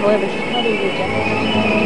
뭐해 보시죠?